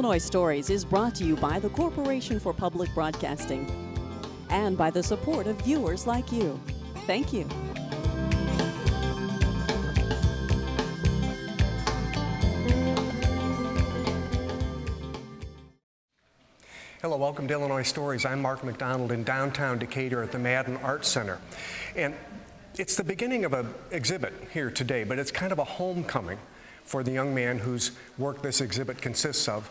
Illinois Stories is brought to you by the Corporation for Public Broadcasting and by the support of viewers like you. Thank you. Hello, welcome to Illinois Stories. I'm Mark McDonald in downtown Decatur at the Madden Art Center. And it's the beginning of an exhibit here today, but it's kind of a homecoming for the young man whose work this exhibit consists of.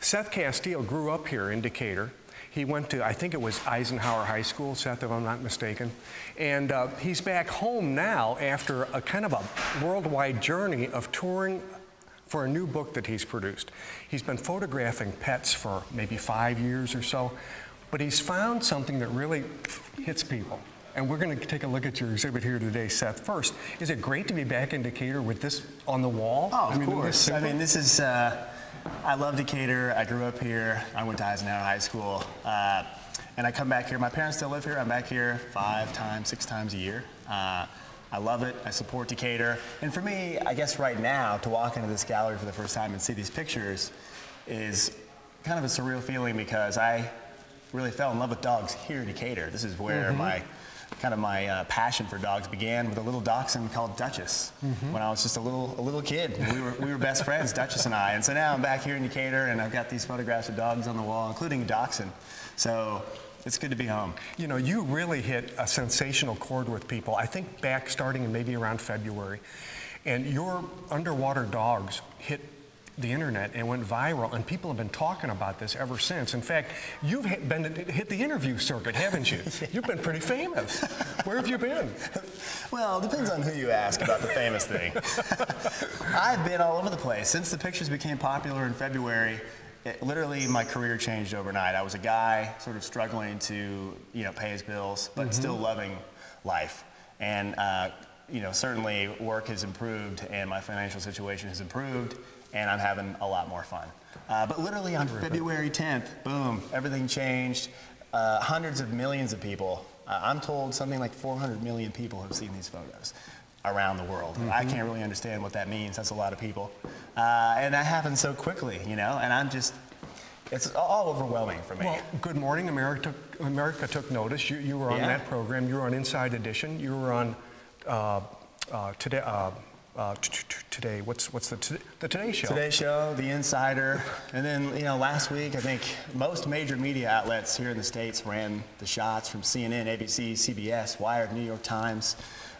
Seth Casteel grew up here in Decatur. He went to, I think it was Eisenhower High School, Seth, if I'm not mistaken. And uh, he's back home now after a kind of a worldwide journey of touring for a new book that he's produced. He's been photographing pets for maybe five years or so, but he's found something that really hits people. And we're going to take a look at your exhibit here today, Seth. First, is it great to be back in Decatur with this on the wall? Oh, of I mean, course. I mean, this is, uh, I love Decatur. I grew up here. I went to Eisenhower High School. Uh, and I come back here. My parents still live here. I'm back here five times, six times a year. Uh, I love it. I support Decatur. And for me, I guess right now, to walk into this gallery for the first time and see these pictures is kind of a surreal feeling because I really fell in love with dogs here in Decatur. This is where mm-hmm. my kind of my uh, passion for dogs began with a little dachshund called Duchess mm-hmm. when I was just a little a little kid. We were we were best friends, Duchess and I. And so now I'm back here in Decatur and I've got these photographs of dogs on the wall, including a dachshund. So it's good to be home. You know, you really hit a sensational chord with people. I think back starting in maybe around February. And your underwater dogs hit the internet and went viral, and people have been talking about this ever since. In fact, you've been hit the interview circuit, haven't you? yeah. You've been pretty famous. Where have you been? Well, it depends on who you ask about the famous thing. I've been all over the place since the pictures became popular in February it, literally my career changed overnight. I was a guy sort of struggling to you know pay his bills, but mm-hmm. still loving life. And uh, you know certainly work has improved, and my financial situation has improved, and I'm having a lot more fun. Uh, but literally on February 10th, boom, everything changed. Uh, hundreds of millions of people. Uh, I'm told something like 400 million people have seen these photos around the world. Mm-hmm. I can't really understand what that means. That's a lot of people. Uh, and that happened so quickly, you know, and I'm just, it's all overwhelming for me. Well, Good Morning America, America took notice. You, you were on yeah. that program. You were on Inside Edition. You were on uh, uh, today. Uh, uh, today, what's what's the the Today Show? Today Show, The Insider, and then you know last week I think most major media outlets here in the states ran the shots from CNN, ABC, CBS, Wired, New York Times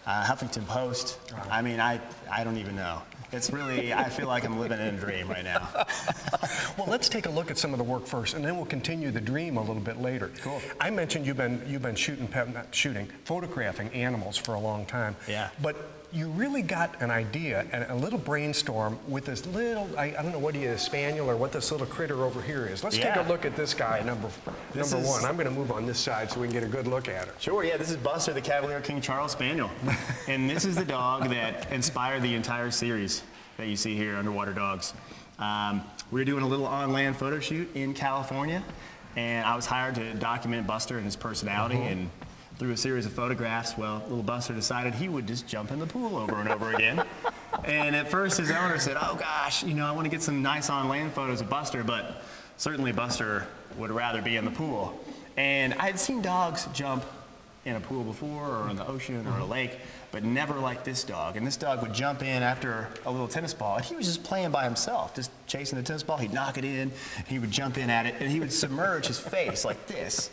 uh, Huffington Post. I mean, I, I don't even know. It's really, I feel like I'm living in a dream right now. well, let's take a look at some of the work first, and then we'll continue the dream a little bit later. Cool. I mentioned you've been, you've been shooting, not shooting, photographing animals for a long time. Yeah. But you really got an idea and a little brainstorm with this little, I, I don't know what he is, spaniel or what this little critter over here is. Let's yeah. take a look at this guy, number, this number is, one. I'm going to move on this side so we can get a good look at her. Sure, yeah, this is Buster, the Cavalier King Charles Spaniel. and this is the dog that inspired the entire series that you see here, Underwater Dogs. Um, we were doing a little on-land photo shoot in California, and I was hired to document Buster and his personality uh -huh. and through a series of photographs, well, little Buster decided he would just jump in the pool over and over again. and at first, his owner said, "Oh gosh, you know, I want to get some nice on-land photos of Buster, but certainly Buster would rather be in the pool." And I had seen dogs jump in a pool before, or in the ocean, or a lake, but never like this dog. And this dog would jump in after a little tennis ball, and he was just playing by himself, just chasing the tennis ball. He'd knock it in, he would jump in at it, and he would submerge his face like this.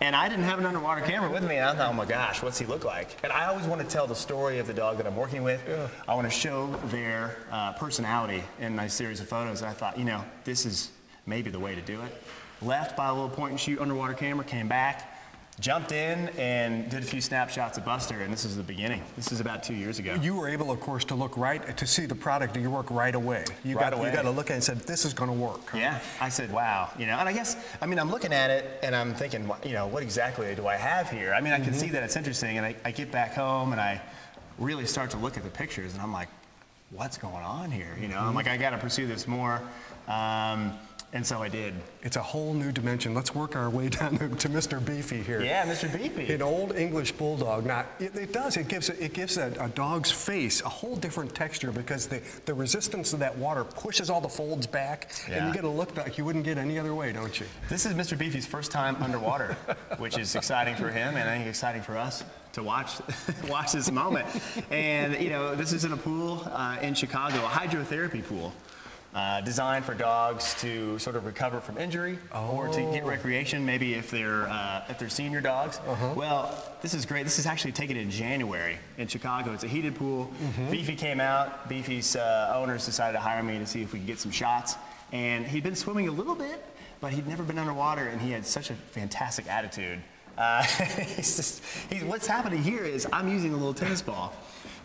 And I didn't have an underwater camera with me, and I thought, oh my gosh, what's he look like? And I always want to tell the story of the dog that I'm working with. Yeah. I want to show their uh, personality in my series of photos. And I thought, you know, this is maybe the way to do it. Left by a little point and shoot underwater camera, came back, jumped in and did a few snapshots of Buster, and this is the beginning. This is about two years ago. You were able, of course, to look right, to see the product of your work right away. You right got, away. You got to look at it and said, this is going to work. Yeah, I said, wow. You know, and I guess, I mean, I'm looking at it and I'm thinking, you know, what exactly do I have here? I mean, I can mm -hmm. see that it's interesting, and I, I get back home and I really start to look at the pictures, and I'm like, what's going on here? You know, mm -hmm. I'm mm-hmm. like, I got to pursue this more. Um, and so I did. It's a whole new dimension. Let's work our way down to, Mr. Beefy here. Yeah, Mr. Beefy. An old English bulldog. Now, it, it does. It gives it gives a, a, dog's face a whole different texture because the, the resistance of that water pushes all the folds back, yeah. and you get a look like you wouldn't get any other way, don't you? This is Mr. Beefy's first time underwater, which is exciting for him, and I think exciting for us to watch watch this moment. And you know, this is in a pool uh, in Chicago, a hydrotherapy pool. Uh, designed for dogs to sort of recover from injury oh. or to get oh. recreation, maybe if they're uh, if they're senior dogs. Uh-huh. Well, this is great. This is actually taken in January in Chicago. It's a heated pool. Mm-hmm. Beefy came out. Beefy's uh, owners decided to hire me to see if we could get some shots. And he'd been swimming a little bit, but he'd never been underwater, and he had such a fantastic attitude. Uh, he's just, he's, what's happening here is I'm using a little tennis ball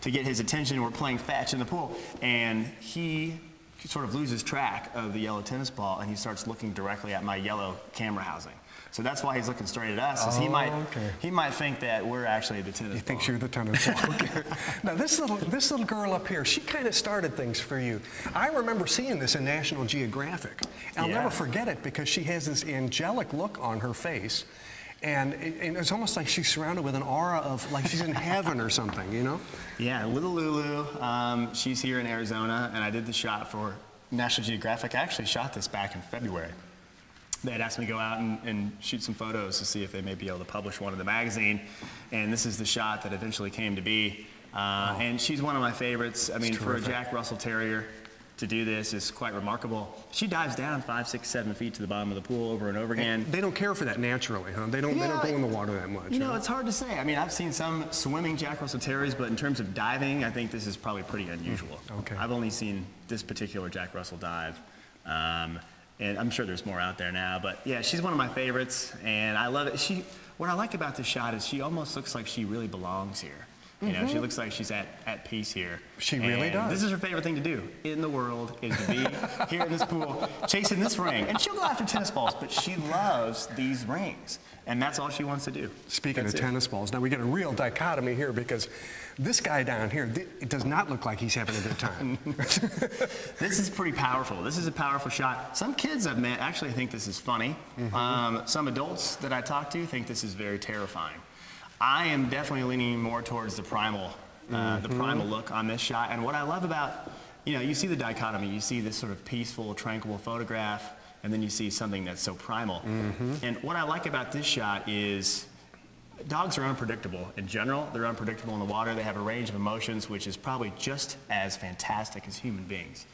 to get his attention. We're playing fetch in the pool, and he sort of loses track of the yellow tennis ball and he starts looking directly at my yellow camera housing. So that's why he's looking straight at us. Oh, he might okay. he might think that we're actually the tennis. He ball. thinks you're the tennis ball. Okay. now this little this little girl up here, she kind of started things for you. I remember seeing this in National Geographic. I'll never forget it because she has this angelic look on her face. And, it, and, it's almost like she's surrounded with an aura of like she's in heaven or something, you know? Yeah, little Lulu. Um, she's here in Arizona, and I did the shot for National Geographic. I actually shot this back in February. They had asked me to go out and, and, shoot some photos to see if they may be able to publish one in the magazine. And this is the shot that eventually came to be. Uh. And she's one of my favorites. I mean, for a Jack Russell Terrier, to do this is quite remarkable. She dives down five, six, seven feet to the bottom of the pool over and over again. And they don't care for that naturally, huh? They don't, yeah, they don't go in the water that much. You know, huh? it's hard to say. I mean, I've seen some swimming Jack Russell Terriers, but in terms of diving, I think this is probably pretty unusual. Mm, okay. I've only seen this particular Jack Russell dive. Um, and I'm sure there's more out there now, but yeah, she's one of my favorites, and I love it. She, what I like about this shot is she almost looks like she really belongs here. You know, mm -hmm. she mm-hmm. looks like she's at, at peace here. She really does. This is her favorite thing to do in the world is to be here in this pool, chasing this ring. And she'll go after tennis balls, but she loves these rings. And that's all she wants to do. Speaking that's of it. tennis balls, now we get a real dichotomy here because this guy down here, it does not look like he's having a good time. this is pretty powerful. This is a powerful shot. Some kids I've met actually think this is funny. Mm -hmm. um, some adults that I talk to think this is very terrifying. I am definitely leaning more towards the primal, uh, mm-hmm. the primal look on this shot. And what I love about, you know, you see the dichotomy. You see this sort of peaceful, tranquil photograph, and then you see something that's so primal. Mm-hmm. And what I like about this shot is dogs are unpredictable in general. They're unpredictable in the water. They have a range of emotions, which is probably just as fantastic as human beings.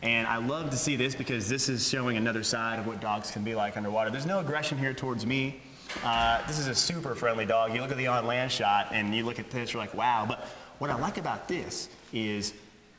And I love to see this because this is showing another side of what dogs can be like underwater. There's no aggression here towards me. Uh, this is a super friendly dog. You look at the on land shot and you look at this, you're like, wow. But what I like about this is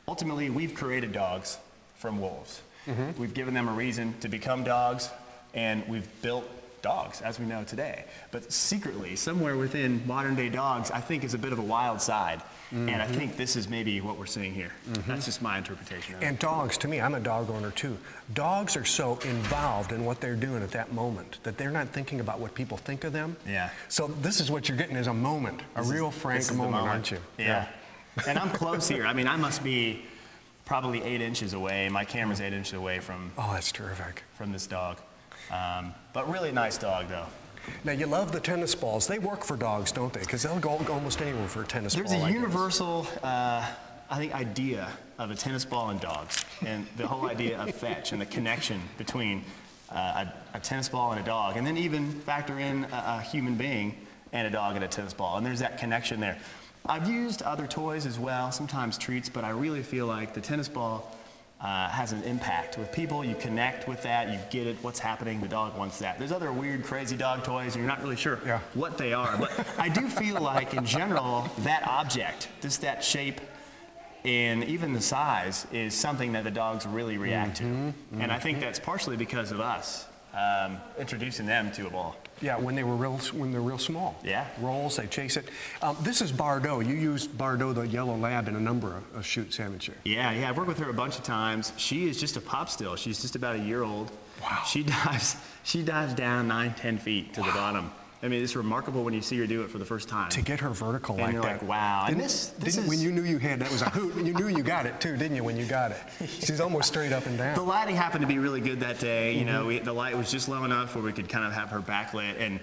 ultimately we've created dogs from wolves. Mm-hmm. We've given them a reason to become dogs, and we've built dogs as we know today. But secretly, somewhere within modern day dogs, I think is a bit of a wild side. Mm-hmm. And I mm-hmm. think this is maybe what we're seeing here. Mm-hmm. That's just my interpretation. and dogs, to me, I'm a dog owner too. Dogs are so involved in what they're doing at that moment that they're not thinking about what people think of them. Yeah. So this is what you're getting is a moment, a this real is, frank moment, moment, aren't you? Yeah. yeah. and I'm close here. I mean, I must be probably eight inches away. My camera's eight inches away from. Oh, that's terrific. From this dog. Um, but really nice dog, though. Now, you love the tennis balls. They work for dogs, don't they? Because they'll go almost anywhere for a tennis There's ball. There's a universal, uh, I think, idea of a tennis ball and dogs, and the whole idea of fetch and the connection between uh, a, a, tennis ball and a dog, and then even factor in a, a human being and a dog and a tennis ball, and there's that connection there. I've used other toys as well, sometimes treats, but I really feel like the tennis ball uh, has an impact with people. You connect with that, you get it, what's happening, the dog wants that. There's other weird, crazy dog toys, and you're not really sure yeah. what they are. But I do feel like, in general, that object, just that shape, and even the size, is something that the dogs really react mm-hmm, to. Mm-hmm. And I think that's partially because of us um, introducing them to a ball. Yeah, when they were real, when they're real small. Yeah. Rolls, they chase it. Um, this is Bardot. You used Bardot, the yellow lab, in a number of, of shoots, haven't you? Yeah, yeah. I've worked with her a bunch of times. She is just a pop still. She's just about a year old. Wow. She dives, she dives down nine, ten feet to wow. the bottom. I mean, it's remarkable when you see her do it for the first time. To get her vertical And like you're that. like, wow. And Didn't, this- this didn't- when is- you knew you had that was a hoot, you knew you got it too, didn't you? When you got it, she's almost straight up and down. The lighting happened to be really good that day. You Mm-hmm. know, we, the light was just low enough where we could kind of have her backlit. And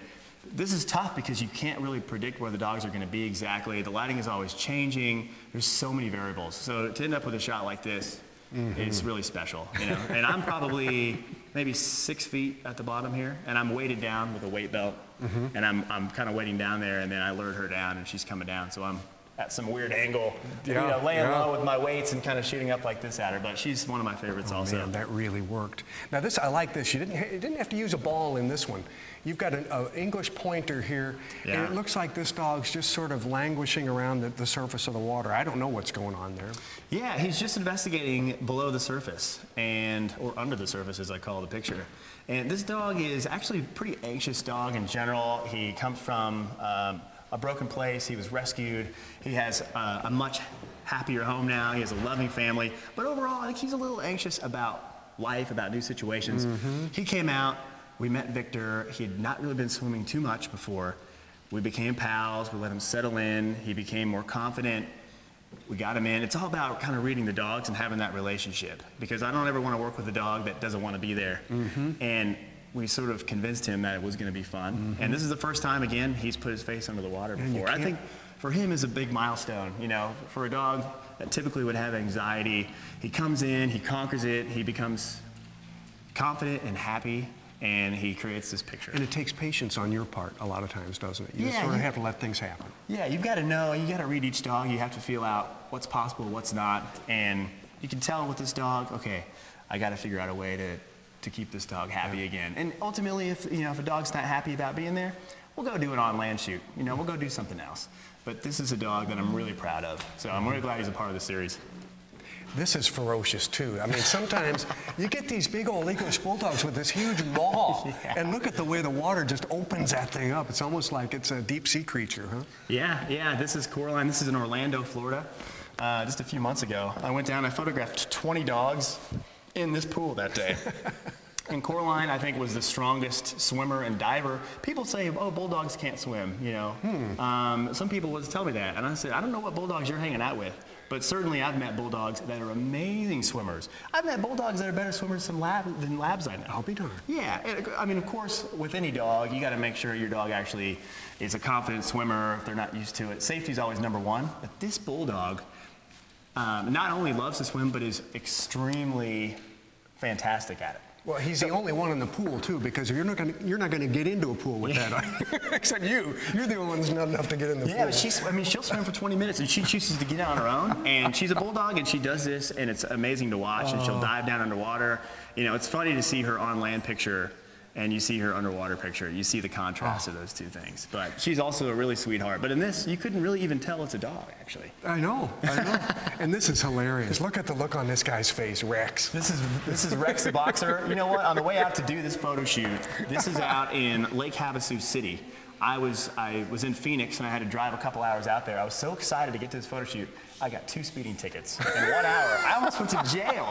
this is tough because you can't really predict where the dogs are going to be exactly. The lighting is always changing. There's so many variables. So to end up with a shot like this Mm-hmm. is really special. You know, and I'm probably maybe six feet at the bottom here, and I'm weighted down with a weight belt, Mm-hmm. and I'm I'm kind of waiting down there, and then I lured her down, and she's coming down. So I'm at some weird angle, you know, laying yeah. low with my weights and kind of shooting up like this at her. But she's one of my favorites also. Oh, Man, that really worked. Now this, I like this. You didn't, you didn't have to use a ball in this one. You've got an uh, English pointer here, and it looks like this dog's just sort of languishing around the, the surface of the water. I don't know what's going on there. Yeah, he's just investigating below the surface and or under the surface as I call the picture. And this dog is actually a pretty anxious dog in general. He comes from um, a broken place. He was rescued. He has uh, a much happier home now. He has a loving family. But overall, I think he's a little anxious about life, about new situations. He came out. We met Victor. He had not really been swimming too much before. We became pals. We let him settle in. He became more confident we got him in. It's all about kind of reading the dogs and having that relationship because I don't ever want to work with a dog that doesn't want to be there. And we sort of convinced him that it was going to be fun. Mm-hmm. And this is the first time, again, he's put his face under the water before. I think for him is a big milestone. You know, for a dog that typically would have anxiety, he comes in, he conquers it, he becomes confident and happy, and he creates this picture. And it takes patience on your part a lot of times, doesn't it? You Yeah, sort of have to let things happen. Yeah, you've got to know, you got to read each dog, you have to feel out what's possible, what's not, and you can tell with this dog, okay, I got to figure out a way to, to keep this dog happy again. And ultimately, if, you know, if a dog's not happy about being there, we'll go do an on-land shoot. You know, we'll go do something else. But this is a dog that I'm really proud of, so I'm really glad he's a part of the series. This is ferocious too. I mean, sometimes you get these big old English bulldogs with this huge maw, and look at the way the water just opens that thing up. It's almost like it's a deep sea creature, huh? Yeah, yeah, this is Coraline. This is in Orlando, Florida. Uh, just a few months ago, I went down, I photographed 20 dogs in this pool that day. and Coraline, I think, was the strongest swimmer and diver. People say, oh, bulldogs can't swim, you know. Um, some people would tell me that. And I said, I don't know what bulldogs you're hanging out with. But certainly I've met bulldogs that are amazing swimmers. I've met bulldogs that are better swimmers than, lab, than labs I know. I'll be darned. Yeah, and, I mean, of course, with any dog, you got to make sure your dog actually is a confident swimmer if they're not used to it. Safety is always number one. But this bulldog um, not only loves to swim, but is extremely fantastic at it. Well, he's the only one in the pool too, because you're not going to you're not going to get into a pool with that, except you. You're the only one that's not enough to get in the Yeah, pool. but she's, I mean, she'll swim for 20 minutes and she chooses to get out on her own. And she's a bulldog and she does this and it's amazing to watch. And she'll dive down underwater. You know, it's funny to see her on land picture and you see her underwater picture. You see the contrast of oh. those two things. But she's also a really sweetheart. But in this, you couldn't really even tell it's a dog, actually. I know, I know. and this is hilarious. Look at the look on this guy's face, Rex. This is this is Rex the boxer. You know what? On the way out to do this photo shoot, this is out in Lake Havasu City. I was I was in Phoenix and I had to drive a couple hours out there. I was so excited to get to this photo shoot. I got two speeding tickets in one hour. I almost went to jail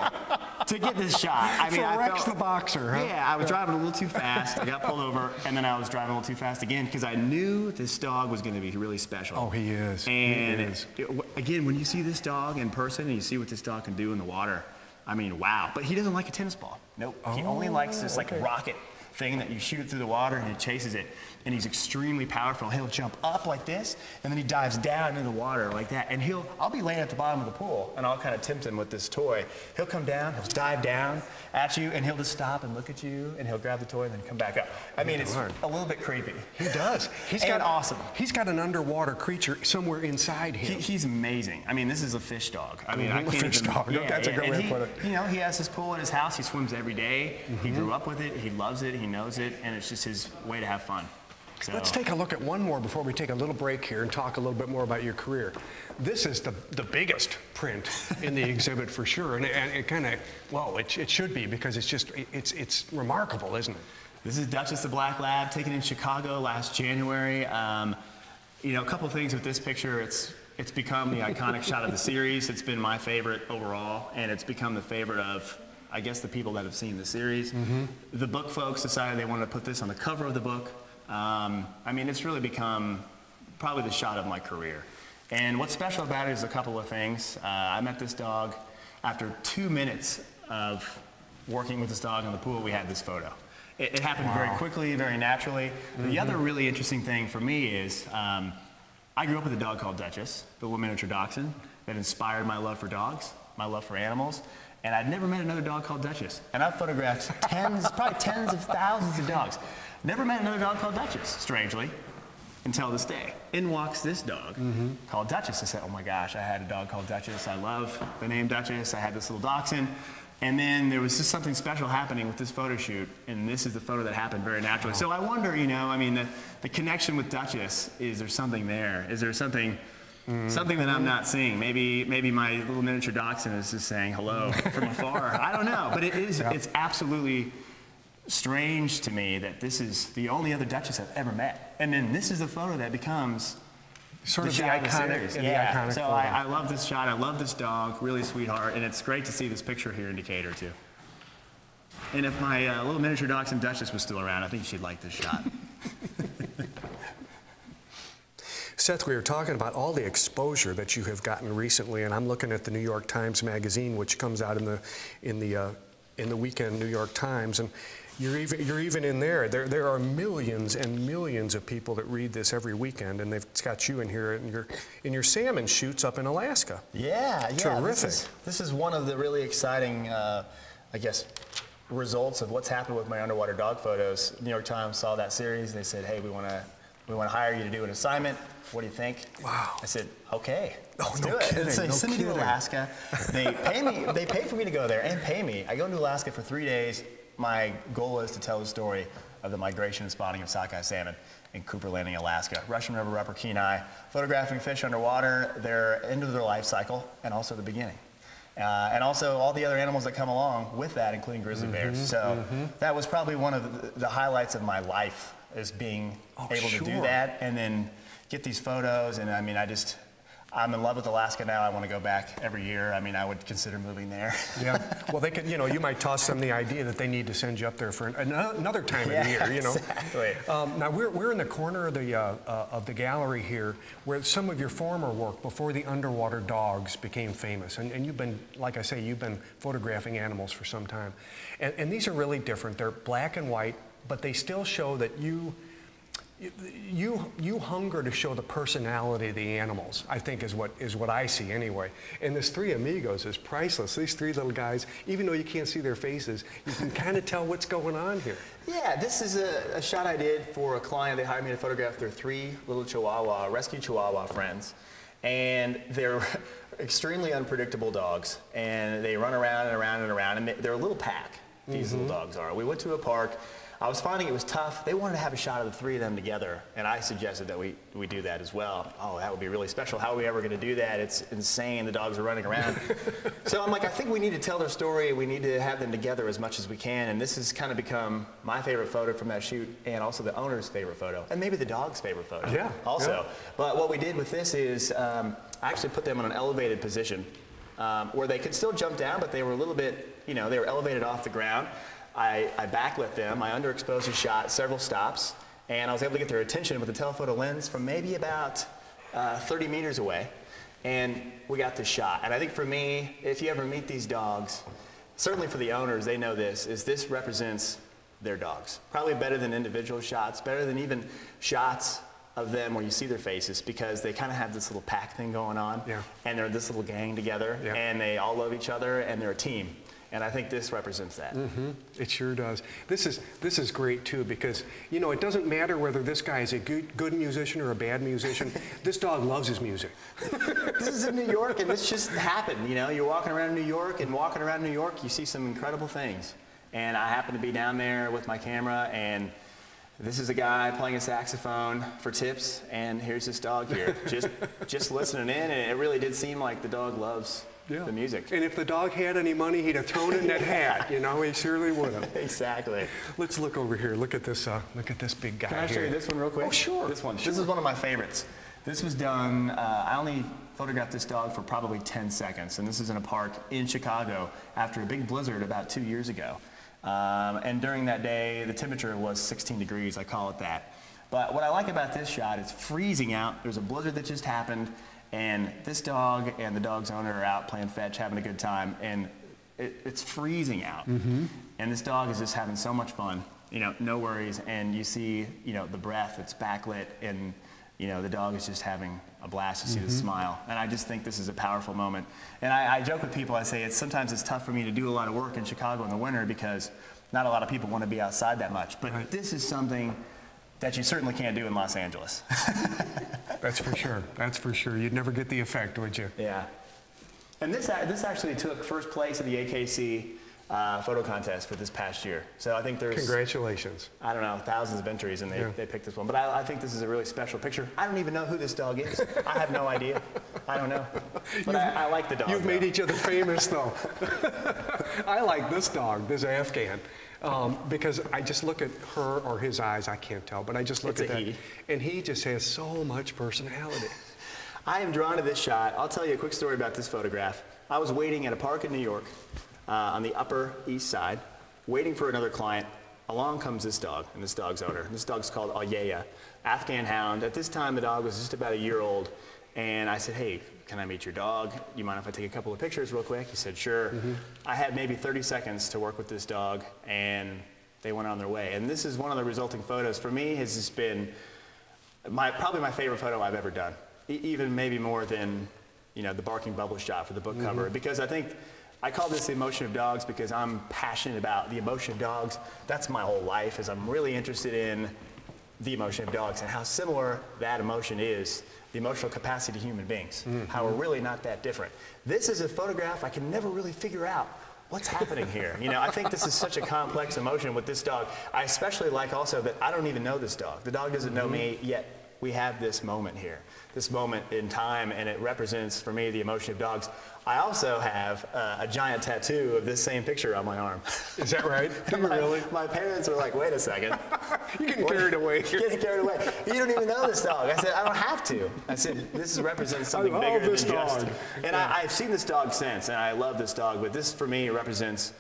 to get this shot. I mean, For I felt- the boxer, huh? Yeah, I was driving a little too fast. I got pulled over, and then I was driving a little too fast again because I knew this dog was going to be really special. Oh, he is. He is. it- again, when you see this dog in person and you see what this dog can do in the water, I mean, wow. But he doesn't like a tennis ball. Nope. he oh, only likes this like rocket thing that you shoot it through the water and he chases it. And he's extremely powerful. He'll jump up like this and then he dives down into the water like that. And he'll, I'll be laying at the bottom of the pool and I'll kind of tempt him with this toy. He'll come down, he'll dive down at you and he'll just stop and look at you and he'll grab the toy and then come back up. I mean, it's darn. a little bit creepy. He does. He's got awesome. He's got an underwater creature somewhere inside He, him. he's amazing. I mean, this is a fish dog. I mean, I Mhm, a can't fish even, dog. Yeah, That's a yeah. good And way to put it. You know, he has his pool in his house. He swims every day. He grew up with it. He loves it. He knows it, and it's just his way to have fun. So, Let's take a look at one more before we take a little break here and talk a little bit more about your career. This is the, the biggest print in the exhibit for sure, and it, and it kind of, well, it, it should be because it's just, it's, it's remarkable, isn't it? This is Duchess the Black Lab, taken in Chicago last January. Um, you know, a couple things with this picture. It's it's become the iconic shot of the series. It's been my favorite overall, and it's become the favorite of, I guess, the people that have seen the series. The book folks decided they wanted to put this on the cover of the book. Um, I mean, it's really become probably the shot of my career. And what's special about it is a couple of things. Uh, I met this dog after two minutes of working with this dog in the pool. We had this photo. It, it happened wow. very quickly, very naturally. Mm-hmm. The other really interesting thing for me is um, I grew up with a dog called Duchess, the little miniature dachshund, that inspired my love for dogs, my love for animals. And I'd never met another dog called Duchess. And I've photographed tens, probably tens of thousands of dogs. Never met another dog called Duchess, strangely, until this day. In walks this dog mm-hmm. called Duchess. I said, oh my gosh, I had a dog called Duchess. I love the name Duchess. I had this little dachshund. And then there was just something special happening with this photo shoot, and this is the photo that happened very naturally. So I wonder, you know, I mean, the, the connection with Duchess, is there something there? Is there something Mm. Something that I'm not seeing. Maybe maybe my little miniature dachshund is just saying hello from afar. I don't know, but it is. Yep. It's absolutely strange to me that this is the only other Duchess I've ever met, and then this is the photo that becomes sort of the iconic. The yeah. Iconic so I, I, love this shot. I love this dog. Really sweetheart, and it's great to see this picture here in Decatur too. And if my uh, little miniature dachshund Duchess was still around, I think she'd like this shot. Seth, we were talking about all the exposure that you have gotten recently, and I'm looking at the New York Times Magazine, which comes out in the in the uh, in the weekend New York Times, and you're even you're even in there. There there are millions and millions of people that read this every weekend, and they've got you in here in your in your salmon shoots up in Alaska. Yeah, yeah, terrific. This is, this is one of the really exciting, uh, I guess, results of what's happened with my underwater dog photos. New York Times saw that series. They said, hey, we want to we want to hire you to do an assignment. What do you think? Wow. I said, okay, oh, let's no do it. Kidding, so they no send me to Alaska. They pay me. They pay for me to go there and pay me. I go to Alaska for three days. My goal is to tell the story of the migration and spawning of sockeye salmon in Cooper Landing, Alaska. Russian River Rupper Kenai, photographing fish underwater, their end of their life cycle, and also the beginning. Uh, and also all the other animals that come along with that, including grizzly mm-hmm, bears. So mm-hmm. that was probably one of the, the highlights of my life is being oh, able sure. to do that and then get these photos. And I mean, I just, I'm in love with Alaska now. I want to go back every year. I mean, I would consider moving there. yeah. Well, they could, you know, you might toss them the idea that they need to send you up there for another time yeah, of year, you know. Exactly. Um, now, we're, we're in the corner of the, uh, uh, of the gallery here where some of your former work before the underwater dogs became famous. And, and you've been, like I say, you've been photographing animals for some time. And, and these are really different. They're black and white, but they still show that you, you, you hunger to show the personality of the animals, I think is what, is what I see anyway. And this Three Amigos is priceless. These three little guys, even though you can't see their faces, you can kind of tell what's going on here. Yeah, this is a, a, shot I did for a client. They hired me to photograph their three little Chihuahua, rescue Chihuahua friends. And they're extremely unpredictable dogs. And they run around and around and around, and they're a little pack, these mm -hmm. little dogs are. We went to a park I was finding it was tough. They wanted to have a shot of the three of them together, and I suggested that we, we do that as well. Oh, that would be really special. How are we ever going to do that? It's insane. The dogs are running around. so I'm like, I think we need to tell their story. We need to have them together as much as we can, and this has kind of become my favorite photo from that shoot, and also the owner's favorite photo, and maybe the dog's favorite photo. Yeah. Also, yeah. but what we did with this is um, I actually put them on an elevated position. Um, where they could still jump down, but they were a little bit, you know, they were elevated off the ground. I, I backlit them, I underexposed a shot several stops, and I was able to get their attention with a telephoto lens from maybe about uh, 30 meters away. And we got the shot. And I think for me, if you ever meet these dogs, certainly for the owners, they know this, is this represents their dogs. Probably better than individual shots, better than even shots of them where you see their faces because they kind of have this little pack thing going on. Yeah. And they're this little gang together yeah. and they all love each other and they're a team. And I think this represents that. Mm-hmm. It sure does. This is this is great too because you know it doesn't matter whether this guy is a good good musician or a bad musician. this dog loves his music. this is in New York, and this just happened. You know, you're walking around New York, and walking around New York, you see some incredible things. And I happen to be down there with my camera, and this is a guy playing a saxophone for tips, and here's this dog here, just just listening in, and it really did seem like the dog loves yeah. the music. And if the dog had any money, he'd have thrown in that hat. You know, he surely would have. exactly. Let's look over here. Look at this. Uh, look at this big guy Can I here. show you this one real quick? Oh, sure. This one. Sure. This is one of my favorites. This was done. Uh, I only photographed this dog for probably 10 seconds, and this is in a park in Chicago after a big blizzard about two years ago. Um, and during that day, the temperature was 16 degrees. I call it that. But what I like about this shot is freezing out. There's a blizzard that just happened, and this dog and the dog's owner are out playing fetch, having a good time, and it, it's freezing out. Mm-hmm. And this dog is just having so much fun. You know, no worries. And you see, you know, the breath, it's backlit, and you know, the dog is just having a blast to see the smile. And I just think this is a powerful moment. And I, I joke with people, I say it's sometimes it's tough for me to do a lot of work in Chicago in the winter because not a lot of people want to be outside that much. But Right. this is something that you certainly can't do in Los Angeles. That's for sure. That's for sure. You'd never get the effect, would you? yeah. And this, this actually took first place at the AKC uh, photo contest for this past year. So I think there's Congratulations. I don't know, thousands of entries, and they, Yeah. they picked this one. But I, I think this is a really special picture. I don't even know who this dog is. I have no idea. I don't know. But I, I like the dog. You've made each other famous, though. I like this dog, this Afghan, um, because I just look at her or his eyes. I can't tell, but I just look It's at a that, he. and he just has so much personality. I am drawn to this shot. I'll tell you a quick story about this photograph. I was waiting at a park in New York uh, on the Upper East Side, waiting for another client. Along comes this dog and this dog's owner. This dog's called Ayeya, Afghan hound. At this time, the dog was just about a year old. And I said, hey, can I meet your dog? You mind if I take a couple of pictures real quick? He said, sure. Mm-hmm. I had maybe 30 seconds to work with this dog, and they went on their way. And this is one of the resulting photos. For me, has just been my, probably my favorite photo I've ever done. E- even maybe more than, you know, the barking bubble shot for the book cover. Mm-hmm. Because I think I call this the emotion of dogs because I'm passionate about the emotion of dogs. That's my whole life. Is I'm really interested in the emotion of dogs and how similar that emotion is, the emotional capacity of human beings. How we're really not that different. This is a photograph I can never really figure out what's happening here? You know, I think this is such a complex emotion with this dog. I especially like also that I don't even know this dog. The dog doesn't know me yet. We have this moment here, this moment in time, and it represents for me the emotion of dogs. I also have uh, a giant tattoo of this same picture on my arm. Is that right? Do you my, really? my parents were like, wait a second. You're getting carried away. You're getting carried away. You don't even know this dog. I said, I don't have to. I said, this represents something bigger than just. dog. And I, I've seen this dog since, and I love this dog, but this for me represents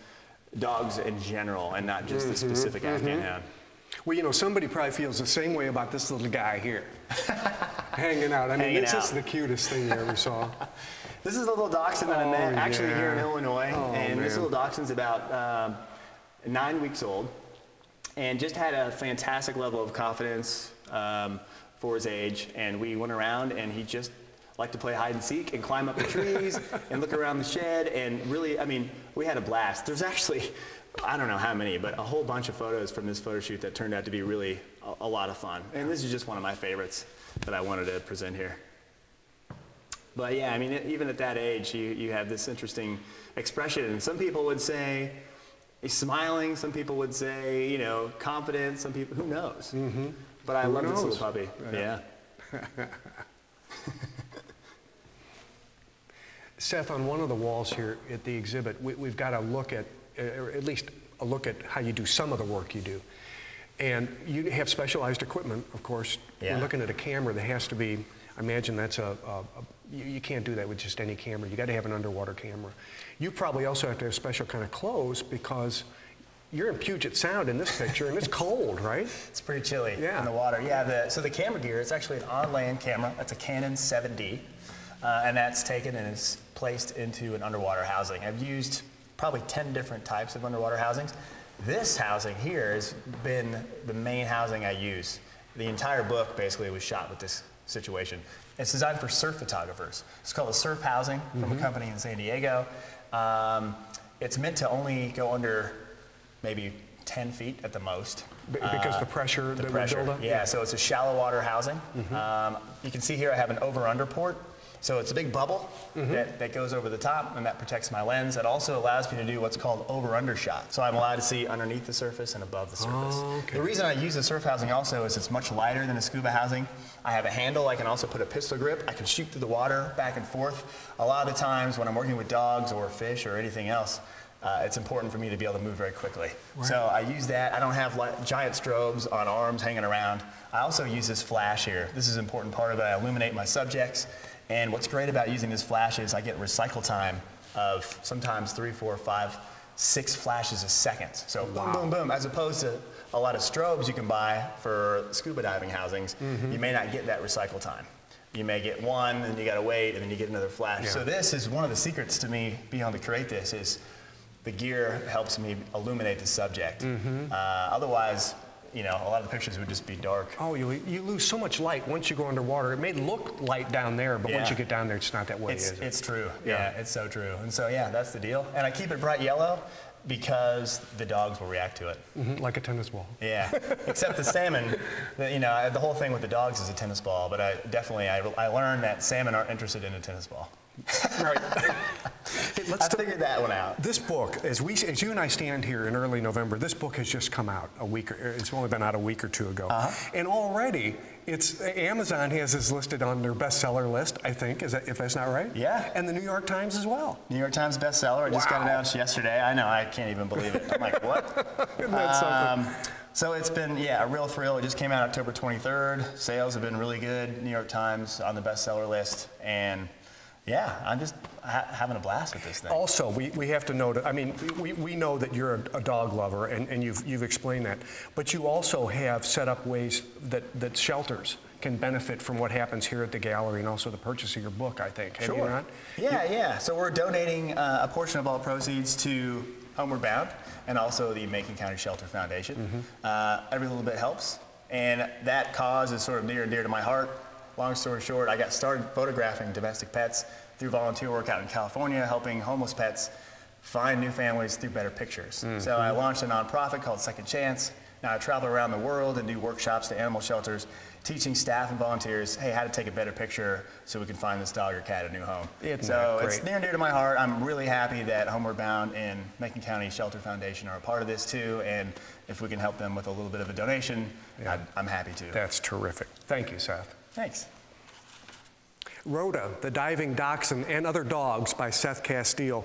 dogs in general and not just the Mm-hmm, specific Afghan hound. Well, you know, somebody probably feels the same way about this little guy here, hanging out. I mean, Hanging this out. is the cutest thing you ever saw. This is a little dachshund that I met Oh, actually here in. Illinois, Oh, and this little dachshund's about um, nine weeks old, and just had a fantastic level of confidence um, for his age. And we went around, and he just liked to play hide and seek and climb up the trees and look around the shed. And really, I mean, we had a blast. There's actually, I don't know how many, but a whole bunch of photos from this photo shoot that turned out to be really a, a lot of fun. And this is just one of my favorites that I wanted to present here. But yeah, I mean, e- even at that age, you, you have this interesting expression. And some people would say smiling. Some people would say, you know, confident. Some people, who knows? Mm-hmm. But I Who love this little puppy. Yeah. Seth, on one of the walls here at the exhibit, we, we've got to look at, or at least a look at how you do some of the work you do. And you have specialized equipment, of course. Yeah. We're looking at a camera that has to be, I imagine that's a, a, a you, you can't do that with just any camera. You got to have an underwater camera. You probably also have to have special kind of clothes because you're in Puget Sound in this picture and it's cold, right? It's pretty chilly Yeah. in the water. Yeah, the, so the camera gear, it's actually an on-land camera. That's a Canon 7D. Uh, and that's taken and is placed into an underwater housing. I've used probably 10 different types of underwater housings. This housing here has been the main housing I use. The entire book basically was shot with this situation. It's designed for surf photographers. It's called a surf housing from a company in San Diego. Um, it's meant to only go under maybe 10 feet at the most. Be- because the pressure Uh, The pressure, build up? yeah. So it's a shallow water housing. Um, you can see here I have an over-under port. So it's a big bubble that, that goes over the top and that protects my lens. It also allows me to do what's called over-under shot. So I'm allowed to see underneath the surface and above the surface. Oh, okay. The reason I use the surf housing also is it's much lighter than a scuba housing. I have a handle. I can also put a pistol grip. I can shoot through the water back and forth. A lot of the times when I'm working with dogs or fish or anything else, uh, it's important for me to be able to move very quickly. So I use that. I don't have like giant strobes on arms hanging around. I also use this flash here. This is an important part of it. I illuminate my subjects. And what's great about using this flash is I get recycle time of sometimes three, four, five six flashes a second. So boom, boom, boom, as opposed to a lot of strobes you can buy for scuba diving housings, Mm-hmm. you may not get that recycle time. You may get one, and you gotta wait, and then you get another flash. Yeah. So this is one of the secrets to me being able to create this is the gear helps me illuminate the subject. Mm-hmm. Uh, otherwise, you know, a lot of the pictures would just be dark. Oh, you, you lose so much light once you go underwater. It may look light down there, but once you get down there, it's not that way, It's, is it? it's true. Yeah. Yeah. it's so true. And so, yeah, that's the deal. And I keep it bright yellow because the dogs will react to it. Mhm, like a tennis ball. Yeah, except the salmon, the, you know, the whole thing with the dogs is a tennis ball, but I definitely, I, I learned that salmon aren't interested in a tennis ball. Right. Hey, let's figured that one out. This book, as we, as you and I stand here in early November, this book has just come out a week. Or, it's only been out a week or two ago, Uh-huh. and already it's Amazon has this listed on their bestseller list. I think is that if that's not right? Yeah. And the New York Times as well. New York Times bestseller. I just got announced yesterday. I know, I can't even believe it. I'm like, what? Isn't that something? Um, so it's been, yeah, a real thrill. It just came out October 23rd. Sales have been really good. New York Times on the bestseller list. And yeah, I'm just ha- having a blast with this thing. Also, we, we have to note, I mean, we, we know that you're a, a dog lover, and, and you've, you've explained that, but you also have set up ways that, that shelters can benefit from what happens here at the gallery and also the purchase of your book, I think. Have you not? Yeah, yeah. So we're donating uh, a portion of all proceeds to Homeward Bound and also the Macon County Shelter Foundation. Mm-hmm. Uh, every little bit helps. And that cause is sort of near and dear to my heart. Long story short, I got started photographing domestic pets through volunteer work out in California, helping homeless pets find new families through better pictures. Mm-hmm. So I launched a nonprofit called Second Chance. Now I travel around the world and do workshops to animal shelters, teaching staff and volunteers, hey, how to take a better picture so we can find this dog or cat a new home. Isn't so that it's near and dear to my heart. I'm really happy that Homeward Bound and Macon County Shelter Foundation are a part of this too. And if we can help them with a little bit of a donation, Yeah. I'm happy to. That's terrific. Thank you, Seth. Thanks. Rhoda, the Diving Dachshund, and Other Dogs by Seth Casteel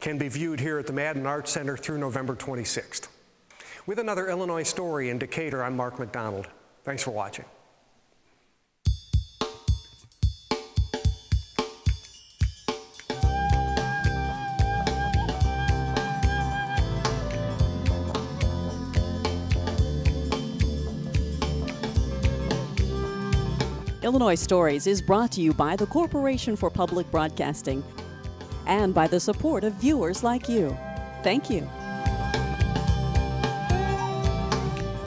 can be viewed here at the Madden Arts Center through November 26th. With another Illinois story in Decatur, I'm Mark McDonald. Thanks for watching. Illinois Stories is brought to you by the Corporation for Public Broadcasting and by the support of viewers like you. Thank you.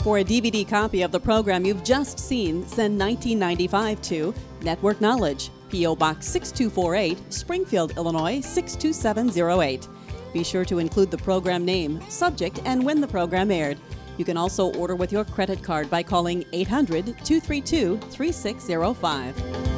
For a DVD copy of the program you've just seen, send 1995 to Network Knowledge, P.O. Box 6248, Springfield, Illinois 62708. Be sure to include the program name, subject, and when the program aired. You can also order with your credit card by calling 800 232 3605.